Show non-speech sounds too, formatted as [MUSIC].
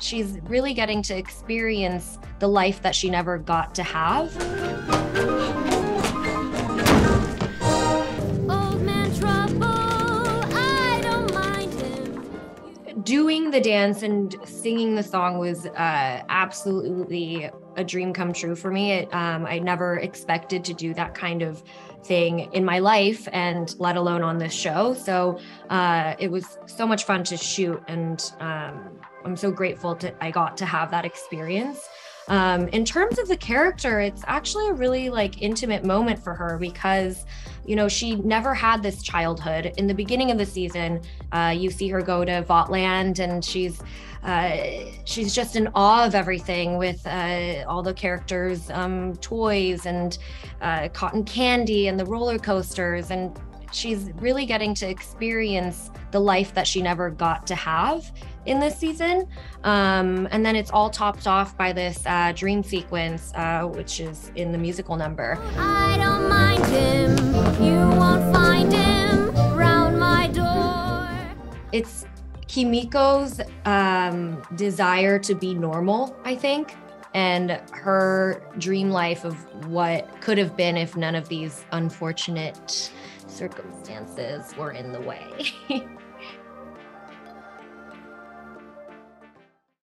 she's really getting to experience the life that she never got to have. doing the dance and singing the song was uh, absolutely a dream come true for me. It, um, I never expected to do that kind of thing in my life, and let alone on this show. So uh, it was so much fun to shoot, and um, I'm so grateful to I got to have that experience. Um, in terms of the character, it's actually a really like intimate moment for her because you know, she never had this childhood. In the beginning of the season, uh, you see her go to Vought Land and she's uh, she's just in awe of everything with uh, all the characters' um, toys and uh, cotton candy and the roller coasters. And she's really getting to experience the life that she never got to have in this season. Um, and then it's all topped off by this uh, dream sequence, uh, which is in the musical number. I don't mind him. You won't find him round my door. It's Kimiko's um, desire to be normal, I think, and her dream life of what could have been if none of these unfortunate circumstances were in the way. [LAUGHS]